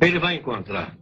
Ele vai encontrar.